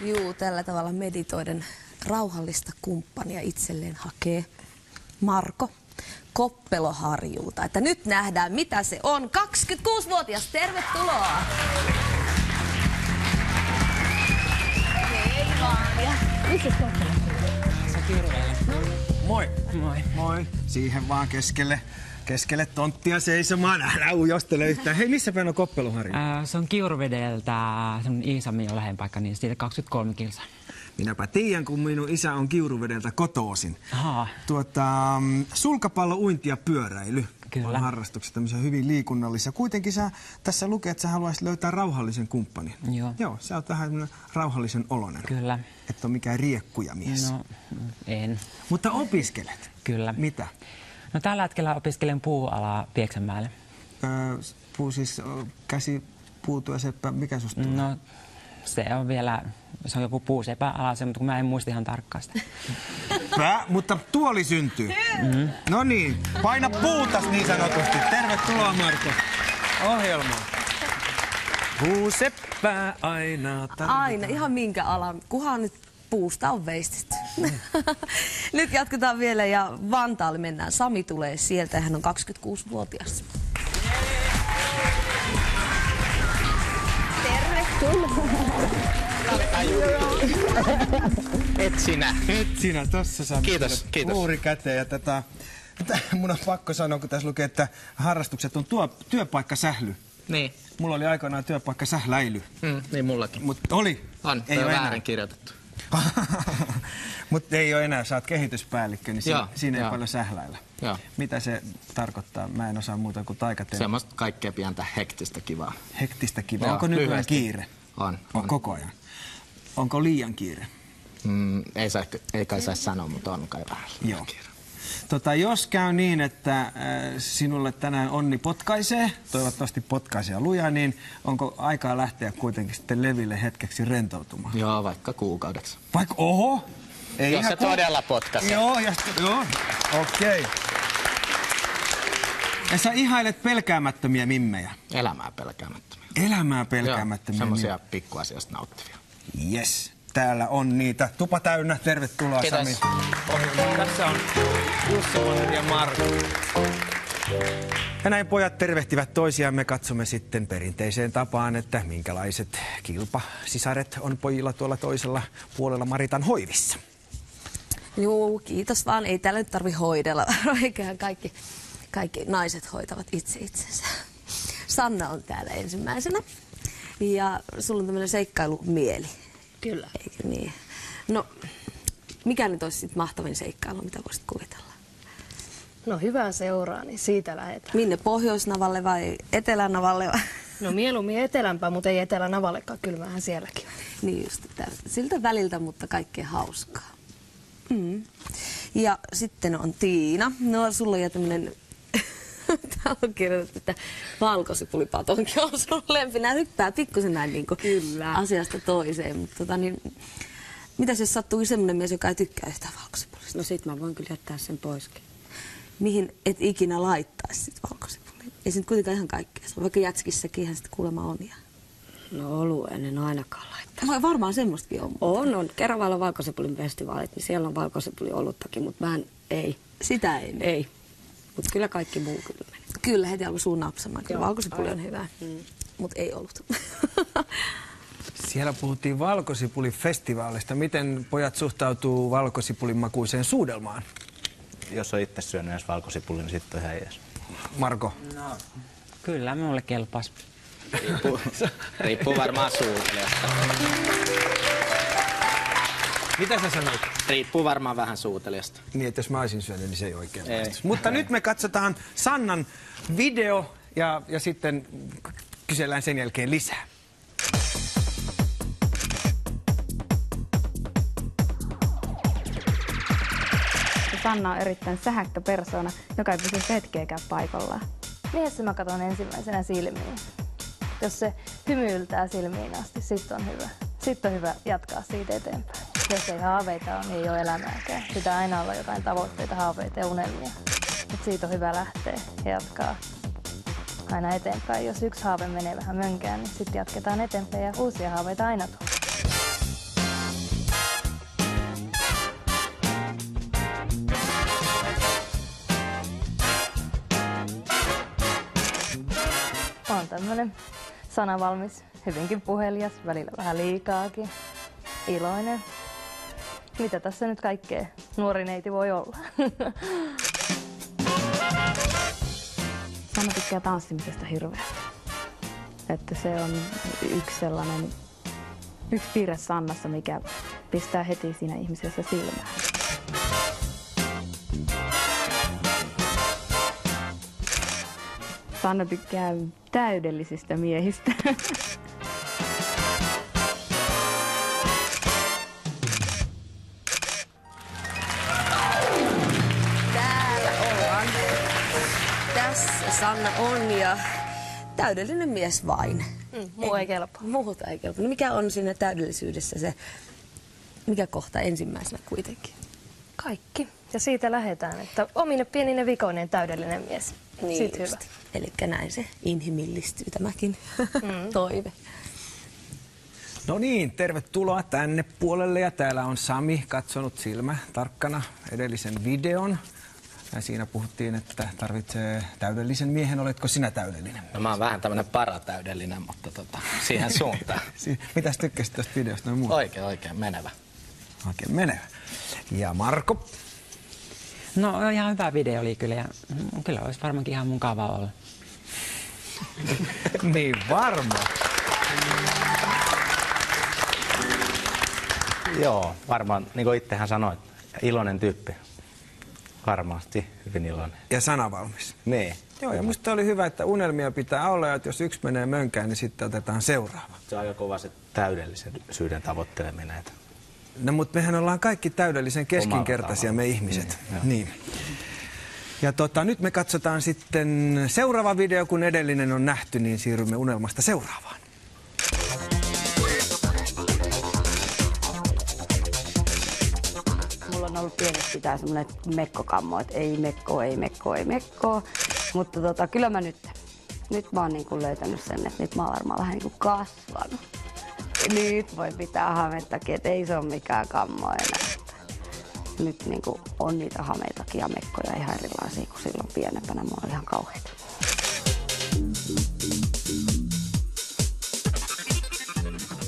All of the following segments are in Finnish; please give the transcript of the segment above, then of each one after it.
Juu, tällä tavalla meditoiden rauhallista kumppania itselleen hakee Marko Koppeloharjulta. Että nyt nähdään, mitä se on. 26-vuotias, tervetuloa! Hei vaan. Ja missä Moi. Moi. Moi. Siihen vaan keskelle, keskelle tonttia seisomaan. Älä ujostele yhtään. Hei, missä päin on Koppeluharju? Ää, se on Kiuruvedeltä, se on Iisalmi on lähein paikka, niin siitä 23 kilsaa. Minäpä tiedän, kun minun isä on Kiuruvedeltä kotoosin. Ahaa. Tuota, mm, sulkapallo, uinti ja pyöräily Kyllä. on harrastuksia, tämmöisiä hyvin liikunnallisia. Kuitenkin sä tässä lukee, että sä haluaisit löytää rauhallisen kumppanin. Joo. Joo, sä oot vähän rauhallisen olonen. Kyllä. Et ole mikään riekkuja mies. No, en. Mutta opiskelet. Kyllä. Mitä? No tällä hetkellä opiskelen puualaa Pieksämäelle. Öö, puu siis käsi, puutyö, seppä, mikä susta tulee? No, se on vielä, se on joku puusepäala, se, mutta kun mä en muista ihan tarkkaan sitä. Pää, mutta tuoli syntyy. Mm. No niin, paina puutas niin sanotusti. Tervetuloa Marko ohjelmaan. Puuseppää aina tarvitaan. Aina, ihan minkä alan, kuhan nyt puusta on veistetty. nyt jatketaan vielä ja Vantaalle mennään. Sami tulee sieltä ja hän on 26-vuotias. Et sinä. Et sinä, tossa Sami. Kiitos, kiitos. Luuri käteen ja tätä, tätä, mun on pakko sanoa, kun tässä lukee, että harrastukset on tuo, työpaikka sähly. Niin. Mulla oli aikoinaan työpaikka sähläily. Mm, niin mullakin. Mutta oli. On, Ei on enää. väärin kirjoitettu. Mutta ei ole enää, sä oot kehityspäällikkö, niin siinä, Joo, siinä ei joo. paljon sähläillä. Joo. Mitä se tarkoittaa? Mä en osaa muuta kuin taikateen. Semmoista kaikkea pientä hektistä kivaa. Hektistä kivaa. Joo, Onko nykyään lyhyesti. kiire? On, On on. koko ajan. Onko liian kiire? Mm, ei, saa, ei kai saisi sanoa, mutta on kai vähän. Joo. Tota, jos käy niin, että äh, sinulle tänään onni potkaisee, toivottavasti potkaisee lujaa, niin onko aikaa lähteä kuitenkin sitten leville hetkeksi rentoutumaan? Joo, vaikka kuukaudeksi. Vaikka, oho! Ei Jos ihan se ku- todella potkaisee. Joo, sit- joo. Okei. Okay. Ja sä ihailet pelkäämättömiä mimmejä. Elämää pelkäämättömiä. Elämää pelkäämättömiä Semmoisia pikkuasioista nauttivia. Yes. Täällä on niitä. Tupa täynnä. Tervetuloa Kiitos. Sami. Tässä on Jussi Moner ja Marko. Ja näin pojat tervehtivät toisiaan. Me katsomme sitten perinteiseen tapaan, että minkälaiset kilpasisaret on pojilla tuolla toisella puolella Maritan hoivissa. Joo, kiitos vaan. Ei täällä nyt tarvi hoidella. Eiköhän kaikki, kaikki naiset hoitavat itse itsensä. Sanna on täällä ensimmäisenä. Ja sulla on tämmöinen seikkailumieli. Kyllä. Eikö niin? No, mikä nyt olisi sit mahtavin seikkailu, mitä voisit kuvitella? No hyvää seuraa, niin siitä lähdetään. Minne, Pohjoisnavalle vai Etelänavalle? Vai? No mieluummin etelämpää, mutta ei etelänavallekaan, kyllä vähän sielläkin. Niin just, että siltä väliltä, mutta kaikkea hauskaa. Mm. Ja sitten on Tiina. No, sulla on jo tämmönen... Täällä on kirjoitettu, että valkosipulipatonki on sun lempi. Hyppää pikkusen näin niin Kyllä. asiasta toiseen. Mutta tota, niin, mitäs jos sattuu semmoinen mies, joka ei tykkää yhtään valkosipulista? No sit mä voin kyllä jättää sen poiskin. Mihin et ikinä laittaisi sit valkosipulia? Ei se nyt kuitenkaan ihan kaikkea saa, vaikka jätskissäkin ihan sit kuulemma on. Ja... No olueen en ainakaan laittaa. Vai varmaan semmoistakin on. On, on. Keravalla valkosipulin festivaalit, niin siellä on valkosipuli oluttakin, mutta mä en, ei. Sitä ei. Ei. Mutta kyllä kaikki muu kyllä meni. Kyllä heti alkoi suun napsamaan. Kyllä valkosipuli on hyvä, mm. mutta ei ollut. Siellä puhuttiin valkosipulifestivaalista. Miten pojat suhtautuu valkosipulin makuiseen suudelmaan? Jos on itse syönyt edes valkosipulin, niin sitten on ihan jees. Marko, Kyllä, minulle kelpaas. Riippuu, riippuu varmaan suutelijasta. Mitä sä sanoit? Riippuu varmaan vähän suutelijasta. Niin, että jos mä olisin syönyt, niin se ei oikein Ei. Mutta nyt me katsotaan Sannan video ja, ja sitten kysellään sen jälkeen lisää. Sanna on erittäin sähäkkä persoona, joka ei pysy hetkeäkään paikallaan. Miehessä mä katson ensimmäisenä silmiin. Jos se hymyiltää silmiin asti, sitten on hyvä. Sitten on hyvä jatkaa siitä eteenpäin jos ei haaveita ole, niin ei ole elämääkään. Pitää aina olla jotain tavoitteita, haaveita ja unelmia. Et siitä on hyvä lähteä ja jatkaa aina eteenpäin. Jos yksi haave menee vähän mönkään, niin sitten jatketaan eteenpäin ja uusia haaveita aina tulee. Olen tämmöinen sanavalmis, hyvinkin puhelias, välillä vähän liikaakin, iloinen, mitä tässä nyt kaikkea nuori neiti voi olla? Sanna tykkää tanssimisesta hirveästi. Että se on yksi sellainen, yksi piirre Sannassa, mikä pistää heti siinä ihmisessä silmään. Sanna tykkää täydellisistä miehistä. Sanna on ja täydellinen mies vain. Mm, muu ei kelpaa. Muuta ei kelpaa. No mikä on siinä täydellisyydessä se, mikä kohta ensimmäisenä kuitenkin? Kaikki. Ja siitä lähdetään, että omine pienine vikoinen täydellinen mies. Siitä hyvä. Eli näin se inhimillistyy tämäkin mm. toive. No niin, tervetuloa tänne puolelle ja täällä on Sami katsonut silmä tarkkana edellisen videon. Ja siinä puhuttiin, että tarvitsee täydellisen miehen. Oletko sinä täydellinen? No mä oon vähän tämmönen paratäydellinen, mutta tota, siihen suuntaan. Si- Mitäs tykkäsit tästä videosta noin muuta? Oikein, oikein menevä. Oikein menevä. Ja Marko? No ihan hyvä video oli kyllä ja kyllä olisi varmaankin ihan mukava olla. niin varma. Joo, varmaan, niin kuin itsehän sanoit, iloinen tyyppi. Varmasti hyvin iloinen. Ja sanavalmis. Niin. Joo, ja musta oli hyvä, että unelmia pitää olla, ja että jos yksi menee mönkään, niin sitten otetaan seuraava. Se on aika kova se täydellisyyden tavoitteleminen. Että No mutta mehän ollaan kaikki täydellisen keskinkertaisia me ihmiset. Niin, joo. Niin. Ja tota, nyt me katsotaan sitten seuraava video, kun edellinen on nähty, niin siirrymme unelmasta seuraavaan. Ollut pienestä pitää semmoinen mekkokammo, että ei mekko, ei mekko, ei mekko. Mutta tota, kyllä mä nyt, nyt mä oon niinku löytänyt sen, että nyt mä oon varmaan vähän niinku kasvanut. Nyt voi pitää hamettakin, että ei se ole mikään kammo enää. Nyt niinku on niitä hameitakin ja mekkoja ihan erilaisia kuin silloin pienempänä. Mulla on ihan kauheita.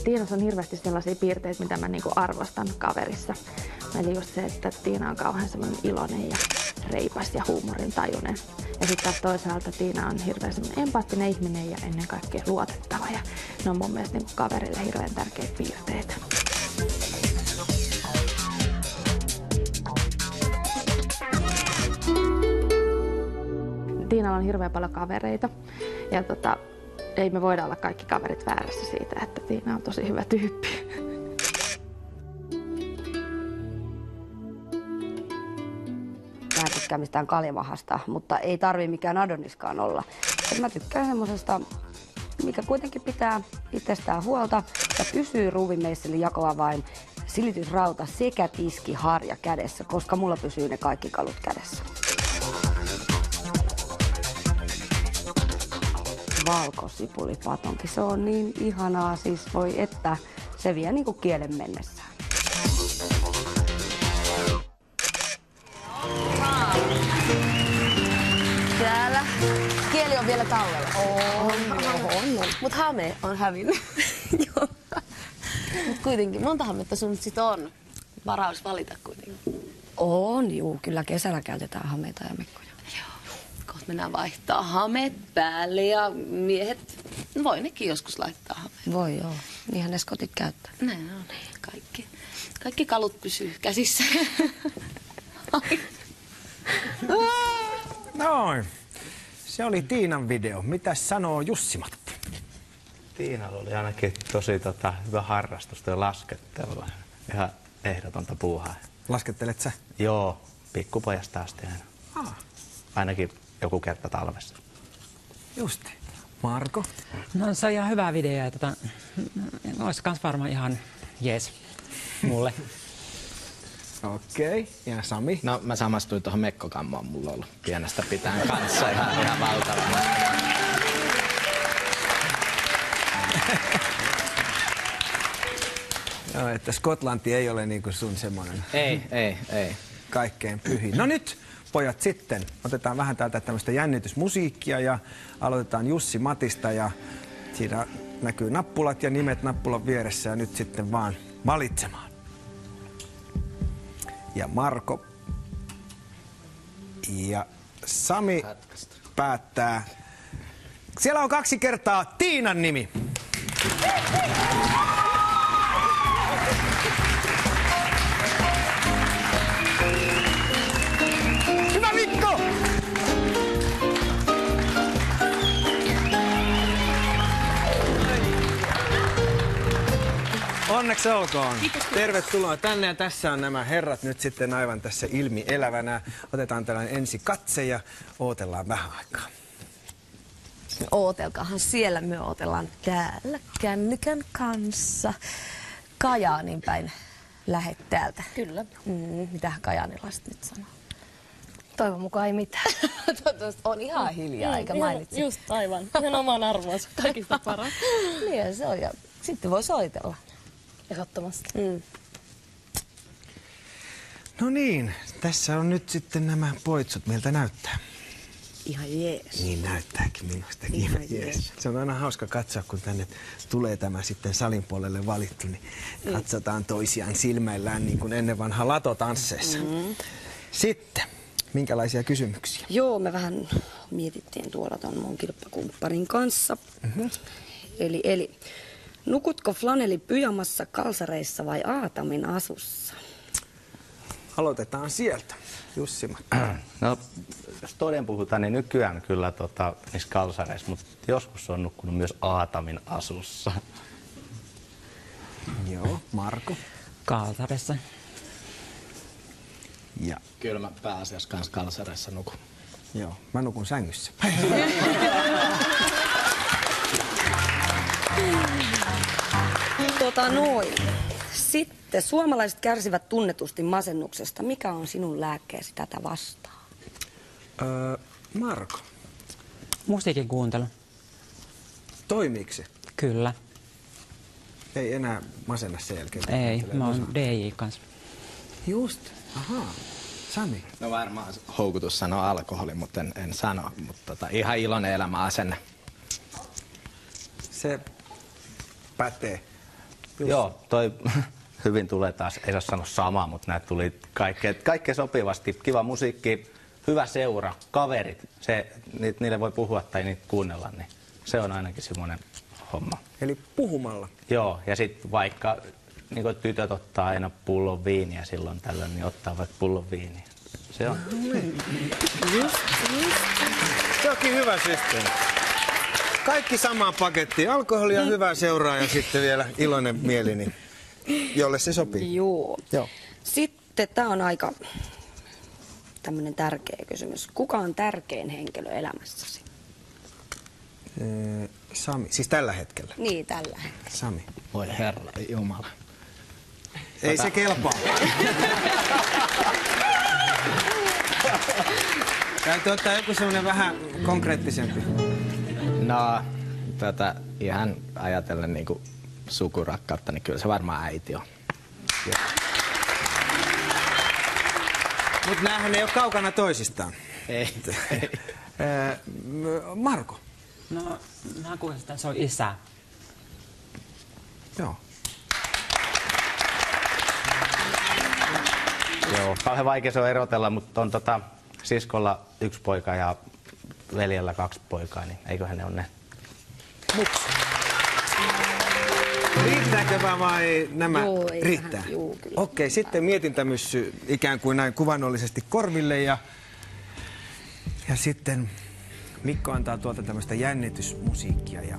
Tiinassa on hirveästi sellaisia piirteitä, mitä mä niinku arvostan kaverissa. Eli just se, että Tiina on kauhean semmoinen iloinen ja reipas ja huumorin tajunen. Ja sitten taas toisaalta Tiina on hirveän empaattinen ihminen ja ennen kaikkea luotettava. Ja ne on mun mielestä niinku kaverille hirveän tärkeitä piirteitä. Tiinalla on hirveän paljon kavereita ja tota, ei me voida olla kaikki kaverit väärässä siitä, että Tiina on tosi hyvä tyyppi. Mä en tykkää mistään kaljamahasta, mutta ei tarvi mikään Adoniskaan olla. Et mä tykkään semmosesta, mikä kuitenkin pitää itsestään huolta ja pysyy ruuvimeisseli jakoa vain silitysrauta sekä tiski harja kädessä, koska mulla pysyy ne kaikki kalut kädessä. Valkosipulipatonki, se on niin ihanaa, siis voi että se vie niinku kielen mennessään. Täällä kieli on vielä tallella. On, on, on. Mutta hame on hävinnyt. Joo. Mut kuitenkin, monta hametta sun sit on? Varaus valita kuitenkin. On, juu, kyllä kesällä käytetään hameita ja mekkoja. Mennään vaihtaa hameet päälle ja miehet, no voi nekin joskus laittaa hameet. Voi joo, niinhän ne skotit käyttää. Näin on, kaikki. Kaikki kalut pysyy käsissä. Noin. Se oli Tiinan video. Mitäs sanoo Jussi Matti? Tiinalla oli ainakin tosi tota, hyvä harrastus tuo laskettelua. Ihan ehdotonta puuhaa. Laskettelet sä? Joo, pikkupojasta asti aina. Ah, Ainakin joku kerta talvessa. justi. Marko? No se on ihan hyvä video ja tota, olisi kans varmaan ihan jees mulle. Okei. Okay. Ja Sami? No mä samastuin tuohon mekkokammoon, mulla on ollut pienestä pitäen kanssa ihan, ihan valtava. Joo, että Skotlanti ei ole niinku sun semmoinen Ei, ei, ei. kaikkein pyhin. No nyt pojat sitten, otetaan vähän täältä tämmöistä jännitysmusiikkia ja aloitetaan Jussi Matista ja siinä näkyy nappulat ja nimet nappulan vieressä ja nyt sitten vaan valitsemaan. Ja Marko ja Sami päättää. Siellä on kaksi kertaa Tiinan nimi. Hyvä Onneksi olkoon. Tervetuloa tänne ja tässä on nämä herrat nyt sitten aivan tässä ilmi elävänä. Otetaan tällainen ensi katse ja ootellaan vähän aikaa. Ootelkaahan siellä, me ootellaan täällä kännykän kanssa. Kajaanin päin lähet täältä. Kyllä. Mm, mitä kajaanilaiset nyt sanoo? Toivon mukaan ei mitään. Toivottavasti on ihan hiljaa, eikä mainitse. Just aivan. Ihan oman arvoonsa. Kaikista paras. Niin se on. Ja sitten voi soitella. Ehdottomasti. Mm. No niin, tässä on nyt sitten nämä poitsut. Miltä näyttää? Ihan jees. Niin näyttääkin minustakin. Ihan jees. Se on aina hauska katsoa, kun tänne tulee tämä sitten salin puolelle valittu, niin katsotaan toisiaan silmäillään niin kuin ennen vanha latotansseissa. Mm-hmm. Sitten, minkälaisia kysymyksiä? Joo, me vähän mietittiin tuolla ton mun kilppakumppanin kanssa. Mm-hmm. Eli, eli nukutko flaneli pyjamassa, kalsareissa vai Aatamin asussa? Aloitetaan sieltä. Jussi No, jos toden puhutaan, niin nykyään kyllä tota, niissä kalsareissa, mutta joskus on nukkunut myös Aatamin asussa. Joo, Marko. Kaltaressa. Ja Kyllä mä pääasiassa kans kalsareissa nukun. joo, mä nukun sängyssä. Tota noin. Sitten suomalaiset kärsivät tunnetusti masennuksesta. Mikä on sinun lääkkeesi tätä vastaan? öö, Marko, Musiikin kuuntelu. toimiiko se? Kyllä. Ei enää masenna sen jälkeen. Ei, mä oon DJ kanssa. Just, ahaa. Sami. No varmaan houkutus sanoa alkoholi, mutta en, en sano. Mutta tota, ihan iloinen elämä asenne. Se pätee. Joo, toi hyvin tulee taas, ei saa sanoa sama, mutta näitä tuli kaikkea, kaikkea sopivasti. Kiva musiikki, hyvä seura, kaverit, se, ni, niille voi puhua tai niitä kuunnella, niin se on ainakin semmoinen homma. Eli puhumalla. Joo, ja sitten vaikka niin tytöt ottaa aina pullon viiniä silloin tällöin, niin ottaa vaikka pullon viiniä. Se on. Se onkin hyvä systeemi. Kaikki samaan pakettiin. Alkoholia, hyvää seuraa ja sitten vielä iloinen mieli, niin jolle se sopii. Joo. Joo. Sitten tämä on aika tämmöinen tärkeä kysymys. Kuka on tärkein henkilö elämässäsi? Ee, Sami, siis tällä hetkellä. Niin, tällä hetkellä. Sami. Voi herra jumala. Ei se kelpaa. Täytyy ottaa joku semmoinen vähän konkreettisempi. No, tätä ihan ajatellen niinku sukurakkautta, niin kyllä se varmaan äiti on. Mutta näähän ei ole kaukana toisistaan. Ei. M- Marko. No, mä kuulen sitä, se on isä. Joo. Joo, kauhean vaikea se on erotella, mutta on tota, siskolla yksi poika ja veljellä kaksi poikaa, niin eiköhän ne ole ne. Riittääkö vaan vai nämä Joo, riittää? juu, kyllä. Okei, sitten mietintämyssy ikään kuin näin kuvannollisesti korville ja, ja sitten Mikko antaa tuolta tämmöistä jännitysmusiikkia ja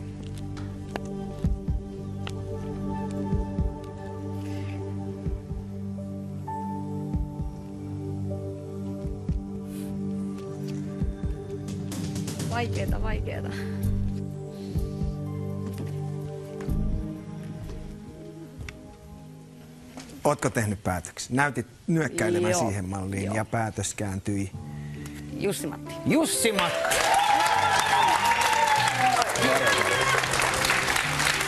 Vaikeeta, vaikeeta. Ootko tehnyt päätöksen? Näytit nyökkäilemään Joo, siihen malliin joo. ja päätös kääntyi. Jussi Matti. Jussi Matti.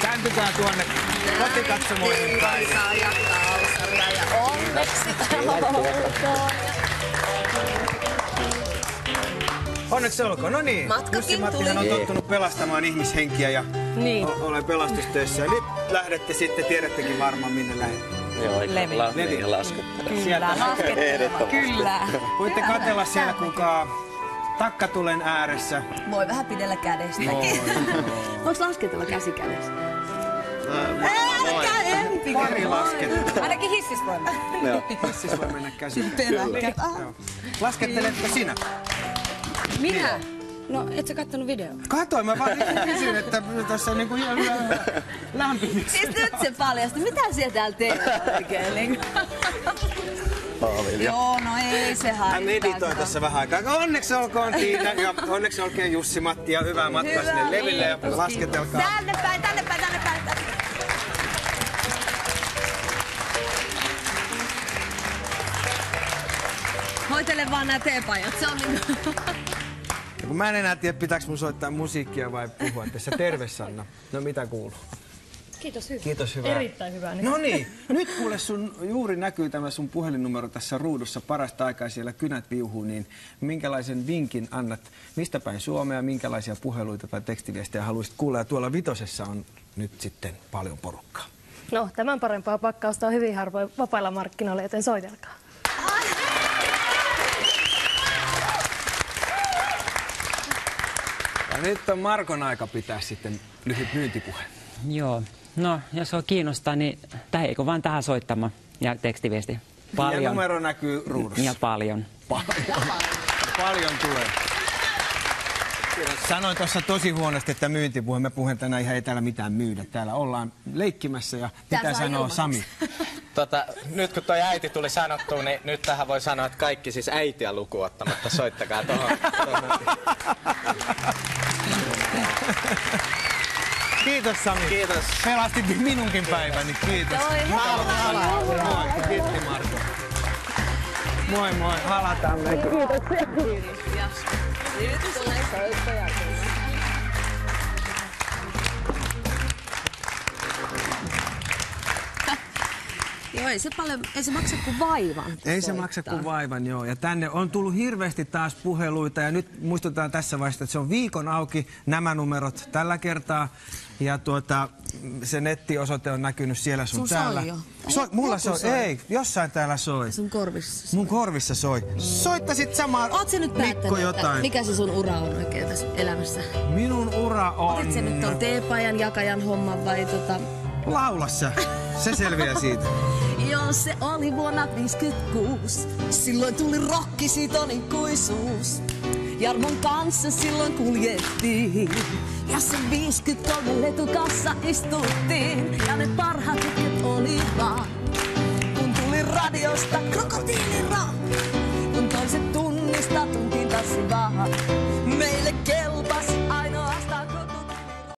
Kääntykää tuonne kotikatsomoihin päin. ja kalsaria ja onneksi olkoon. Onneksi olkoon. No niin, Matkakin Jussi Mattihan on tuli. tottunut pelastamaan ihmishenkiä ja Niin. olen pelastustöissä. Nyt lähdette sitten, tiedättekin varmaan minne lähdette. Joo, Levi. la- Levi. niin, laskettaa. Sieltä Kyllä. voitte katella siellä, kuinka takkatulen ääressä. Voi vähän pidellä kädestäkin. Voiko lasketella käsi kädessä? Älkää empi! Pari lasketta. Ainakin hississä voi mennä. Siis voi mennä käsi. Lasketteletko sinä? Minä? No, et sä kattonut videoa? Katoin, mä vaan kysyn, että tässä niinku ihan lämpimiksi. Siis nyt se paljasti. Mitä siellä täällä teet oikein? Niin? Joo, no ei se haittaa. Hän editoi tässä vähän aikaa. Onneksi olkoon Tiina ja onneksi olkoon Jussi Matti ja hyvää matkaa sinne Leville ja lasketelkaa. Tänne päin, tänne päin, tänne päin. Tänne. Hoitele vaan nämä teepajat. Se on niin... Kun mä en enää tiedä, pitääkö mun soittaa musiikkia vai puhua tässä. Terve Sanna. No mitä kuuluu? Kiitos hyvä. Kiitos hyvää. Erittäin hyvää. No niin, nyt kuule sun juuri näkyy tämä sun puhelinnumero tässä ruudussa parasta aikaa siellä kynät viuhuu, niin minkälaisen vinkin annat, mistä päin Suomea, minkälaisia puheluita tai tekstiviestejä haluaisit kuulla? Ja tuolla vitosessa on nyt sitten paljon porukkaa. No, tämän parempaa pakkausta on hyvin harvoin vapailla markkinoilla, joten soitelkaa. Ja nyt on Markon aika pitää sitten lyhyt myyntipuhe. Joo. No, jos on kiinnostaa, niin eikö vaan tähän soittamaan ja tekstiviesti. Ja Paljon. numero näkyy ruudussa. Ja paljon. Paljon tulee. Sanoin tuossa tosi huonosti, että myyntipuhe. Me puhun tänään ihan ei täällä mitään myydä. Täällä ollaan leikkimässä ja mitä sanoo ilmaiseksi. Sami? Tota, nyt kun toi äiti tuli sanottua, niin nyt tähän voi sanoa, että kaikki siis äitiä lukuun ottamatta. Soittakaa tuohon. Kiitos Sami. Kiitos. Pelastit minunkin päiväni, kiitos. Moi, kiitti Marko. Moi moi, halataan me. Joo, ei se paljon, ei se maksa kuin vaivan. Ei se maksa kuin vaivan, joo. Ja tänne on tullut hirveästi taas puheluita ja nyt muistutetaan tässä vaiheessa, että se on viikon auki nämä numerot tällä kertaa. Ja tuota, se nettiosoite on näkynyt siellä sun, Sun soi täällä. jo. Soi, mulla soi. soi. ei, jossain täällä soi. Sun korvissa. Mun korvissa soi. Soittasit samaa Oot sä nyt Mikko jotain. mikä se sun ura on oikein tässä elämässä? Minun ura on... Otit sä nyt ton teepajan jakajan homman vai tota... Laula sä. Se selviää siitä. Se oli vuonna 56. Silloin tuli rokki, siitä on ikuisuus. Jarmon kanssa silloin kuljettiin. Ja se 53 letukassa istuttiin. Ja ne parhaat hetket oli vaan. Kun tuli radiosta krokotiilira. Kun toiset tunnista tuntiin tassi vaan.